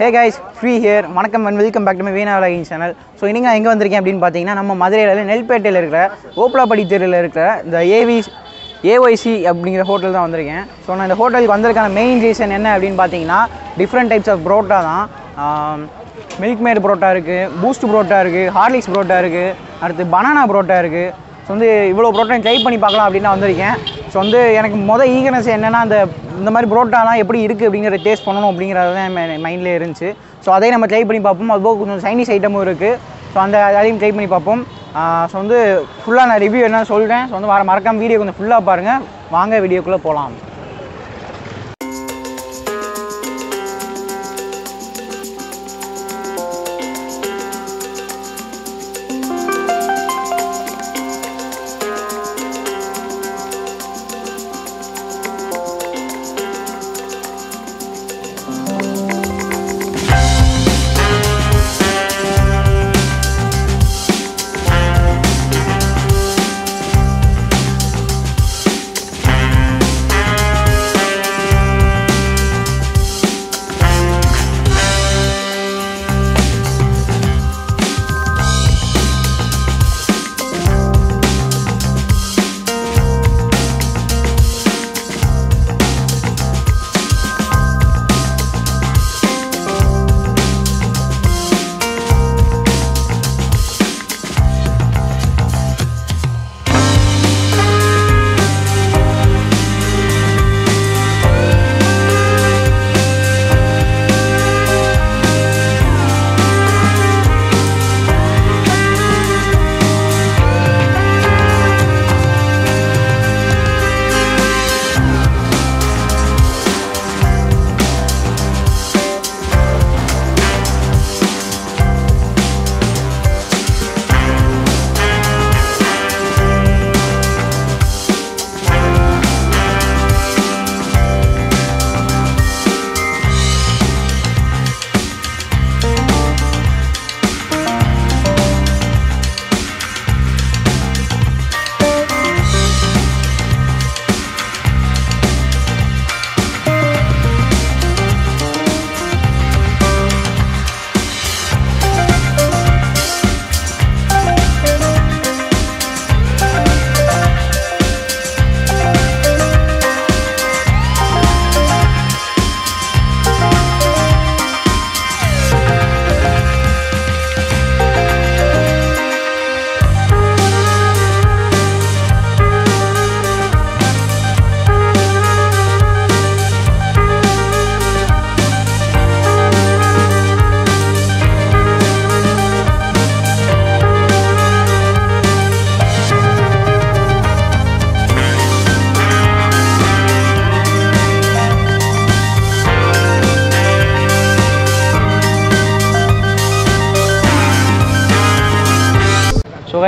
Hey guys free here வணக்கம் and welcome back to my Veena vlogging channel so இன்றைக்கி நான் எங்கே வந்திருக்கேன் அப்படின்னு பார்த்தீங்கன்னா நம்ம மதுரையில் நெல்பேட்டையில் இருக்கிற ஓப்லாப்படி தெருவில் இருக்கிற இந்த ஏவி ஏஒய்சி அப்படிங்கிற ஹோட்டல் தான் வந்திருக்கேன். ஸோ நான் இந்த ஹோட்டலுக்கு வந்திருக்கான. மெயின் ரீசன் என்ன அப்படின்னு பார்த்தீங்கன்னா டிஃப்ரெண்ட் டைப்ஸ் ஆஃப் புரோட்டா தான். மில்க் மேட் புரோட்டா இருக்குது பூஸ்ட் புரோட்டா இருக்குது ஹார்லிக்ஸ் புரோட்டா இருக்குது அடுத்து பனானா புரோட்டா இருக்குது ஸோ வந்து இவ்வளோ புரோட்டா ட்ரை பண்ணி பார்க்கலாம் அப்படின்னு நான் வந்திருக்கேன். ஸோ வந்து எனக்கு மொதல் ஈகனஸ் என்னென்னா அந்த இந்த மாதிரி புரோட்டாலாம் எப்படி இருக்குது அப்படிங்கிற டேஸ்ட் பண்ணணும் அப்படிங்கிறது தான் மைண்டில் மைண்ட்லேயே இருந்துச்சு. ஸோ அதையும் நம்ம ட்ரை பண்ணி பார்ப்போம். அதுபோக கொஞ்சம் சைனீஸ் ஐட்டமும் இருக்குது ஸோ அந்த அதையும் ட்ரை பண்ணி பார்ப்போம். ஸோ வந்து ஃபுல்லாக நான் ரிவ்யூ என்ன சொல்கிறேன் ஸோ வந்து வர மறக்காமல் வீடியோ கொஞ்சம் ஃபுல்லாக பாருங்கள் வாங்க வீடியோக்குள்ளே போகலாம்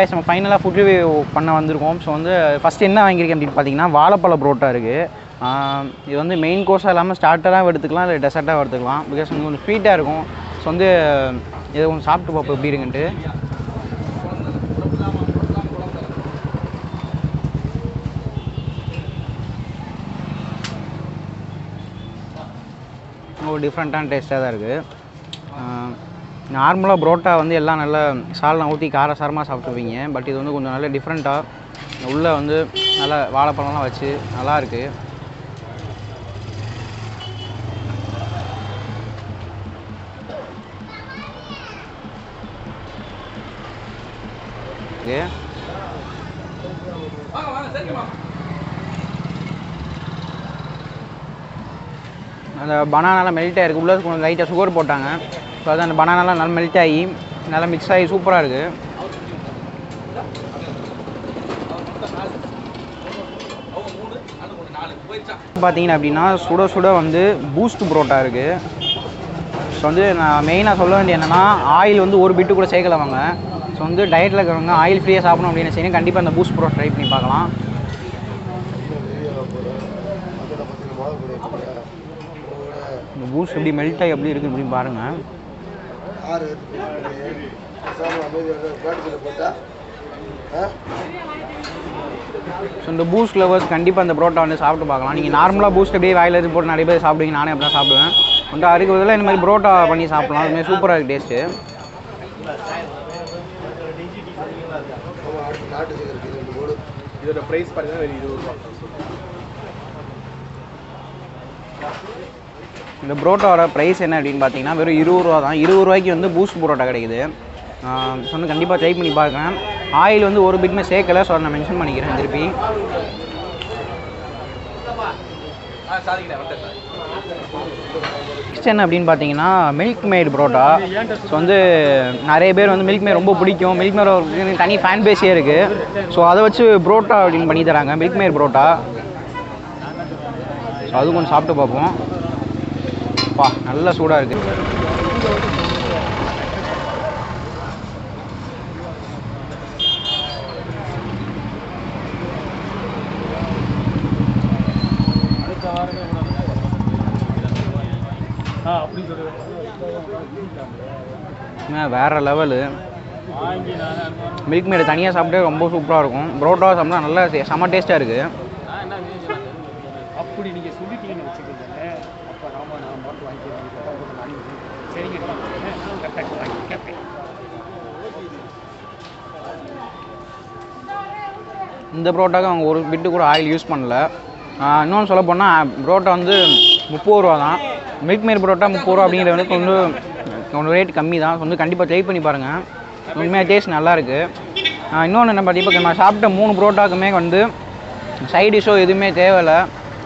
கைஸ் நம்ம ஃபைனலாக ஃபுட் ரிவ்யூ பண்ண வந்திருக்கோம். ஸோ வந்து ஃபஸ்ட்டு என்ன வாங்கியிருக்கேன் அப்படின்னு பார்த்தீங்கன்னா வாழைப்பழ புரோட்டா இருக்குது இது வந்து மெயின் கோர்ஸாக இல்லாமல் ஸ்டார்டராக எடுத்துக்கலாம் இல்லை டெசர்ட்டாக எடுத்துக்கலாம். பிகாஸ் வந்து கொஞ்சம் ஸ்வீட்டாக இருக்கும். ஸோ வந்து இதை கொஞ்சம் சாப்பிட்டு பார்ப்போம் எப்படி இருக்குன்ட்டு. ஒரு டிஃப்ரெண்ட்டான டேஸ்ட்டாக தான் இருக்குது நார்மலாக புரோட்டா வந்து எல்லாம் நல்லா சால்னா ஊற்றி காரசாரமாக சாப்பிட்ருவீங்க பட் இது வந்து கொஞ்சம் நல்ல டிஃப்ரெண்ட்டாக உள்ளே வந்து நல்லா வாழைப்பழம்லாம் வச்சு நல்லாயிருக்கு அந்த பனானாலாம் மெல்ட் இருக்குது உள்ளே கொஞ்சம் லைட்டாக சுகர் போட்டாங்க. ஸோ அது அந்த பனானாலாம் நல்லா மெல்ட் ஆகி நல்லா மிக்ஸ் ஆகி சூப்பராக இருக்குது பார்த்தீங்கன்னா அப்படின்னா சுட சுட வந்து பூஸ்ட் புரோட்டா இருக்குது ஸோ வந்து நான் மெயினாக சொல்ல வேண்டிய என்னென்னா ஆயில் வந்து ஒரு பிட்டு கூட சேர்க்கலவாங்க ஸோ வந்து டயட்டில் இருக்கிறவங்க ஆயில் ஃப்ரீயாக சாப்பிடணும் அப்படின்னு செய்யணும் கண்டிப்பாக அந்த பூஸ்ட் புரோட்டா ட்ரை பண்ணி பார்க்கலாம். இந்த பூஸ்ட் எப்படி மெல்ட் ஆகி எப்படி இருக்குது அப்படின்னு பாருங்கள் ஆறு ஸோ இந்த பூஸ்ட் லவர்ஸ் கண்டிப்பாக அந்த புரோட்டா வந்து சாப்பிட்டு பார்க்கலாம். நீங்கள் நார்மலாக பூஸ்ட் அப்படியே வாயில் எடுத்து போட்டு நிறைய பேர் சாப்பிடுவீங்க நானே அப்படி தான் சாப்பிடுவேன். வந்து அதுக்கு பதிலாக இந்த மாதிரி புரோட்டா பண்ணி சாப்பிட்லாம். அது மாதிரி சூப்பராக இருக்குது டேஸ்ட்டு இதோட ப்ரைஸ் பார்த்தீங்கன்னா வெறும் இருபது ரூபா. இந்த புரோட்டாவோட ப்ரைஸ் என்ன அப்படின்னு பார்த்தீங்கன்னா வெறும் இருபது ரூபா தான். இருபது ரூபாய்க்கு வந்து பூஸ்ட் புரோட்டா கிடைக்குது. ஸோ வந்து கண்டிப்பாக ட்ரை பண்ணி பார்க்குறேன். ஆயில் வந்து ஒரு பிட்மே சேர்க்கலை ஸோ நான் மென்ஷன் பண்ணிக்கிறேன் திருப்பி. நெக்ஸ்ட் என்ன அப்படின்னு பார்த்தீங்கன்னா மில்க் மேட் புரோட்டா. ஸோ வந்து நிறைய பேர் வந்து மில்க் மேட் ரொம்ப பிடிக்கும். மில்க் மேட் தனி ஃபேன் பேஸே இருக்குது ஸோ அதை வச்சு புரோட்டா அப்படின்னு பண்ணி தராங்க மில்க் மேட் புரோட்டா. ஸோ அது கொஞ்சம் சாப்பிட்டு பார்ப்போம். பா நல்ல சூடாக இருக்குது வேறு லெவலு. மில்க் மேடு தனியாக சாப்பிட்டே ரொம்ப சூப்பராக இருக்கும். புரோட்டா சாப்பிட்டா நல்லா செம டேஸ்ட்டாக இருக்குது அப்படி நீங்கள் சொல்லிட்டீங்கன்னு வச்சுக்கோங்க அப்போ நாம நான் பாட்டு வாங்கிக்கிறேன் சரிங்க கரெக்டாக வாங்கி கேட்பேன் இந்த புரோட்டாக்கு அவங்க ஒரு பிட்டு கூட ஆயில் யூஸ் பண்ணல. இன்னொன்று சொல்ல போனால் புரோட்டா வந்து முப்பது ரூபா தான். மில்க் மேட் புரோட்டா முப்பது ரூபா அப்படிங்கிறது வந்து கொஞ்சம் கொஞ்சம் ரேட் கம்மி தான். வந்து கண்டிப்பாக ட்ரை பண்ணி பாருங்கள் உண்மையாக டேஸ்ட் நல்லா இருக்குது இன்னொன்று என்ன பார்த்தீங்கன்னா இப்போ நான் சாப்பிட்ட மூணு புரோட்டாக்குமே வந்து சைட் டிஷ்ஷோ எதுவுமே தேவையில்லை.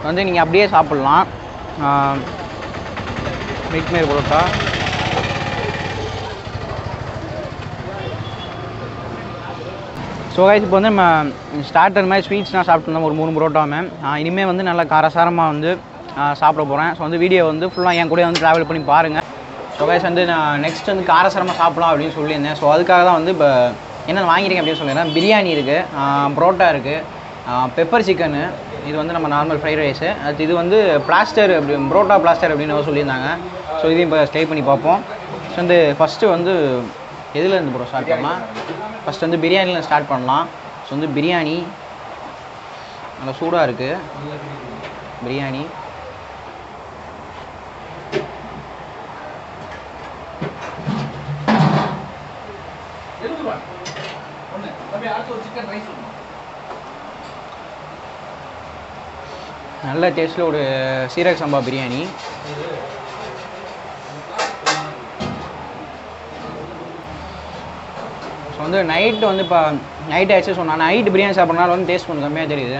வந்து நீங்கள் அப்படியே சாப்பிட்லாம். Milk made parotta. So guys இப்போ வந்து நம்ம ஸ்டார்டர் மாதிரி ஸ்வீட்ஸ்லாம் சாப்பிட்ருந்தோம் ஒரு மூணு புரோட்டாமே இனிமேல் வந்து நல்லா காரசாரமாக வந்து சாப்பிட போகிறேன் ஸோ வந்து வீடியோ வந்து ஃபுல்லாக என் கூட வந்து ட்ராவல் பண்ணி பாருங்கள் ஸோ கைஸ் வந்து நான் நெக்ஸ்ட் வந்து காரசாரமாக சாப்பிடலாம் அப்படின்னு சொல்லியிருந்தேன். ஸோ அதுக்காக தான் வந்து இப்போ என்னென்ன வாங்கியிருக்கேன் அப்படின்னு சொல்லிடுறேன் பிரியாணி இருக்குது புரோட்டா இருக்குது பெப்பர் சிக்கனு இது வந்து நம்ம நார்மல் ஃப்ரைட் ரைஸு அது இது வந்து பிளாஸ்டர் அப்படி புரோட்டா பிளாஸ்டர் அப்படின்னு சொல்லியிருந்தாங்க. ஸோ இதையும் இப்போ ஸ்டே பண்ணி பார்ப்போம். ஸோ வந்து ஃபஸ்ட்டு வந்து எதுலேருந்து போகிறோம் ப்ரோ ஸ்டார்ட் பண்ணலாம்? ஃபஸ்ட் வந்து பிரியாணியில் ஸ்டார்ட் பண்ணலாம். ஸோ வந்து பிரியாணி நல்லா சூடாக இருக்குது பிரியாணி. நல்ல டேஸ்ட்டில் ஒரு சீரக சம்பா பிரியாணி. வந்து நைட்டு வந்து இப்போ நைட் ஆச்சு ஸோ நான் நைட் பிரியாணி சாப்பிட்றனால வந்து டேஸ்ட் கொஞ்சம் கம்மியாக தெரியுது.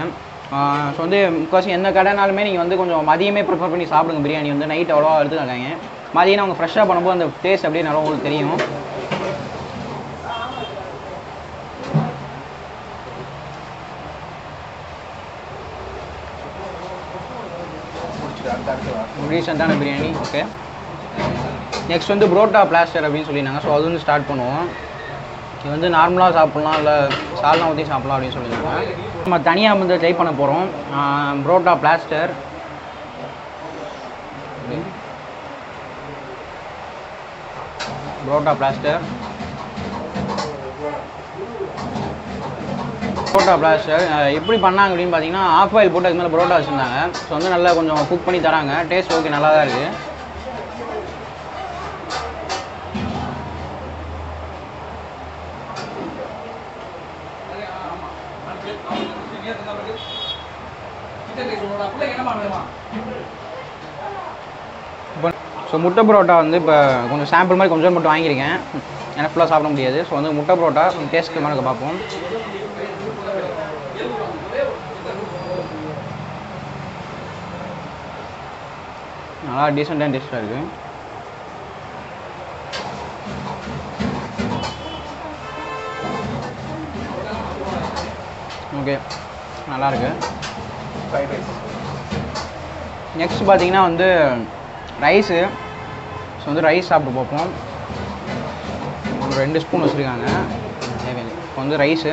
ஸோ வந்து முக்கால்வாசி எந்த கடைனாலுமே நீங்கள் வந்து கொஞ்சம் மதியமே ப்ரிஃபர் பண்ணி சாப்பிடுங்க பிரியாணி வந்து நைட் அவ்வளோவா எடுத்துக்காங்க மதியம் அவங்க ஃப்ரெஷ்ஷாக பண்ணும்போது அந்த டேஸ்ட் அப்படியே நல்லா உங்களுக்கு தெரியும். ரீசெண்டான பிரியாணி ஓகே நெக்ஸ்ட் வந்து புரோட்டா பிளாஸ்டர் அப்படின்னு சொல்லியிருந்தாங்க. ஸோ அது வந்து ஸ்டார்ட் பண்ணுவோம். இது வந்து நார்மலாக சாப்பிட்லாம் இல்லை சால்னா ஊற்றி சாப்பிட்லாம் அப்படின்னு சொல்லியிருந்தாங்க நம்ம தனியாக வந்து ட்ரை பண்ண போகிறோம் parotta plaster. Parotta plaster. Parotta plaster எப்படி பண்ணாங்க அப்படின்னு பார்த்தீங்கன்னா ஆஃப் ஆயில் போட்டு அதுக்கு மேலே புரோட்டா வச்சுருந்தாங்க. ஸோ வந்து நல்லா கொஞ்சம் குக் பண்ணி தராங்க. டேஸ்ட் ஓகே நல்லா தான் இருக்குது ஸோ முட்டை பரோட்டா வந்து இப்போ கொஞ்சம் சாம்பிள் மாதிரி கொஞ்சம் மட்டும் வாங்கியிருக்கேன். எனக்கு ஃபுல்லாக சாப்பிட முடியாது. ஸோ வந்து முட்டை பரோட்டா கொஞ்சம் டேஸ்ட் மாதிரி பார்ப்போம். நல்லா டீசெண்டான டேஸ்ட்டாக இருக்குது ஓகே நல்லா இருக்கு. ஃப்ரைட் ரைஸ் நெக்ஸ்ட் பார்த்தீங்கன்னா வந்து ரைஸு ஸோ வந்து ரைஸ் சாப்பிட்டு பார்ப்போம். ஒரு ரெண்டு ஸ்பூன் வச்சுருக்காங்க. இப்போ வந்து rice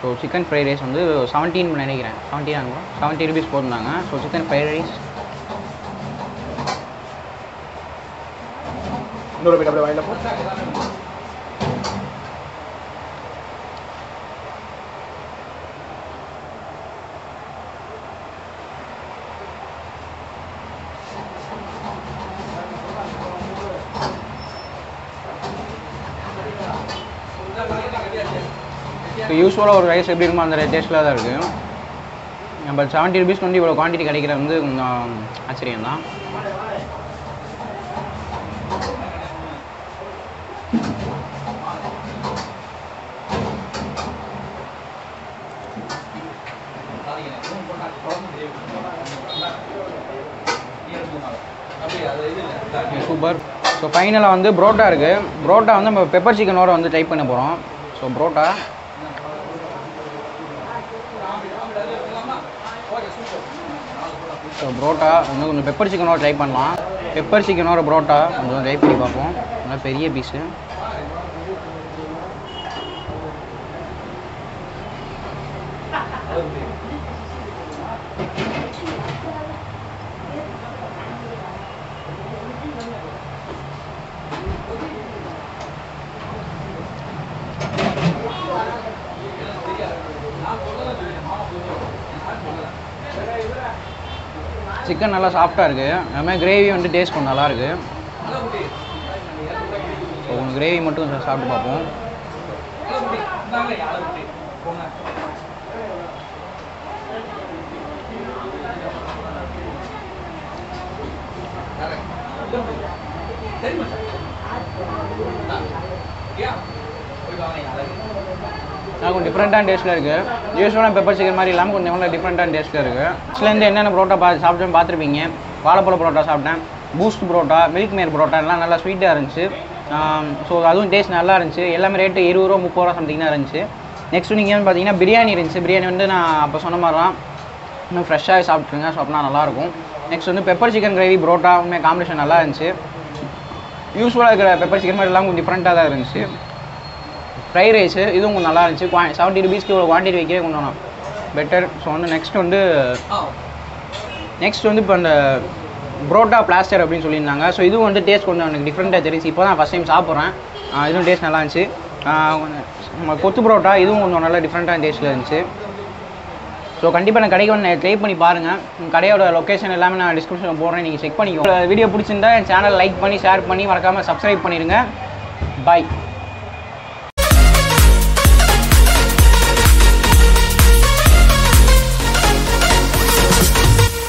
so chicken fried rice வந்து செவன்டீன் நினைக்கிறேன். செவன்டீன் ஆகும்? செவன்ட்டி ருபீஸ் போட்டிருந்தாங்க. ஸோ சிக்கன் ஃப்ரைட் ரைஸ் இன்னொரு போய்ட்டு ஸோ யூஸ்வலாக ஒரு ரைஸ் எப்படி இருக்குமோ அந்த டேஸ்ட்டில் தான் இருக்குது நம்ம செவன்ட்டி ருபீஸ்க்கு வந்து இவ்வளோ குவான்டிட்டி கிடைக்கிறது வந்து கொஞ்சம் ஆச்சரியம் தான் சூப்பர் ஸோ ஃபைனலாக வந்து புரோட்டா இருக்குது புரோட்டா வந்து நம்ம பெப்பர் சிக்கனோட வந்து ட்ரை பண்ண போகிறோம் ஸோ புரோட்டா. ஸோ புரோட்டா வந்து கொஞ்சம் பெப்பர் சிக்கனோட ட்ரை பண்ணலாம். பெப்பர் சிக்கனோட புரோட்டா கொஞ்சம் ட்ரை பண்ணி பார்ப்போம். நல்லா பெரிய பீஸு சிக்கன் நல்லா சாஃப்டாக இருக்குது அதுமாதிரி கிரேவி வந்து டேஸ்ட் கொஞ்சம் நல்லா இருக்கு. கொஞ்சம் கிரேவி மட்டும் கொஞ்சம் சாப்பிட்டு பார்ப்போம். நான் கொஞ்சம் டிஃப்ரெண்ட்டான டேஸ்ட்டில் இருக்குது யூஸ்வலாக பெப்பர் சிக்கன் மாதிரி இல்லாமல் கொஞ்சம் கொஞ்சம் டிஃப்ரெண்ட்டான டேஸ்ட்டில் இருக்குது ஆக்சுவலேருந்து என்னென்ன பரோட்டா பா சாப்பிட்டேன்னு பார்த்துருப்பீங்க. வாழைப்பழ பரோட்டா சாப்பிட்டேன். Boost parotta Milkmaid parotta எல்லாம் நல்லா ஸ்வீட்டாக இருந்துச்சு. ஸோ அதுவும் டேஸ்ட் நல்லா இருந்துச்சு. எல்லாமே ரேட்டு இருபது ரூபா முப்பது ரூபா சம்திங் தான் இருந்துச்சு. நெக்ஸ்ட் நீங்கள் வந்து பார்த்தீங்கன்னா பிரியாணி இருந்துச்சு. பிரியாணி வந்து நான் அப்போ சொன்ன மாதிரி தான் இன்னும் ஃப்ரெஷ்ஷாக சாப்பிட்ருங்க ஸோ அப்படின்னா நல்லாயிருக்கும் நெக்ஸ்ட் வந்து பெப்பர் சிக்கன் கிரேவி பரோட்டா உண்மையாக காம்பினேஷன் நல்லா இருந்துச்சு. யூஸ்ஃபுல்லாக இருக்கிற பெப்பர் சிக்கன் மாதிரி எல்லாம் கொஞ்சம் டிஃப்ரெண்ட்டாக தான் இருந்துச்சு. ஃப்ரைட் ரைஸு இதுவும் கொஞ்சம் நல்லா இருந்துச்சு. குவா செவன்ட்டி ருபீஸ்க்கு இவ்வளோ குவான்டிட்டி வைக்கிறே கொஞ்சம் பெட்டர் ஸோ வந்து நெக்ஸ்ட் வந்து நெக்ஸ்ட் வந்து இப்போ அந்த புரோட்டா பிளாஸ்டர் அப்படின்னு சொல்லியிருந்தாங்க. ஸோ இதுவும் வந்து டேஸ்ட் கொஞ்சம் எனக்கு டிஃப்ரெண்ட்டாக தெரிஞ்சு இப்போ தான் ஃபஸ்ட் டைம் சாப்பிட்றேன். இதுவும் டேஸ்ட் நல்லா இருந்துச்சு. கொத்து புரோட்டா இதுவும் கொஞ்சம் நல்லா டிஃப்ரெண்ட்டான டேஸ்ட்டில் இருந்துச்சு. ஸோ கண்டிப்பாக நான் கடைக்கு வந்து ட்ரை பண்ணி பாருங்கள் உங்கள் கடையோட லொக்கேஷன் எல்லாமே நான் டிஸ்கிரிப்ஷனில் போடுறேன். நீங்கள் செக் பண்ணிக்கோ வீடியோ பிடிச்சிருந்தா என் சேனல் லைக் பண்ணி ஷேர் பண்ணி மறக்காமல் சப்ஸ்கிரைப் பண்ணிடுங்க பாய்